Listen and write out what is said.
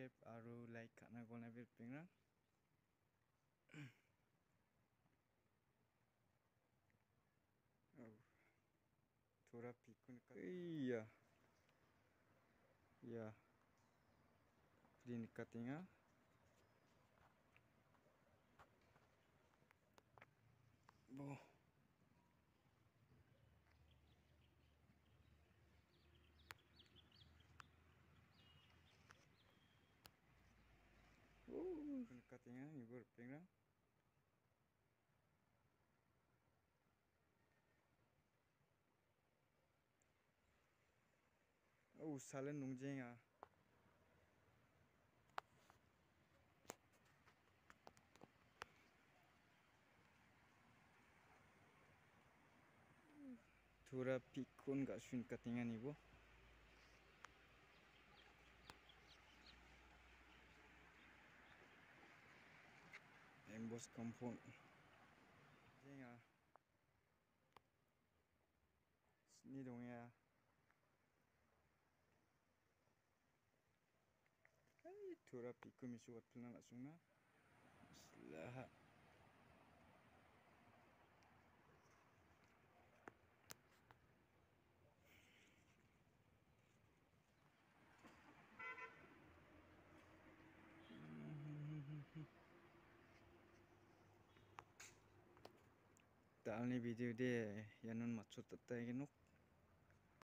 subscribe aru like karena kau nabi pengen Tora pikun iya. Iya. Di Oh, katinga ibur pingrang Oh, salen nungjenga. Tura pikun gak sun katingan ibu. Embos kampung. Jenga. Sini dong ya. Hai tura pikun misu wat pulna langsung na. the only video there ya nun maksud tete genuk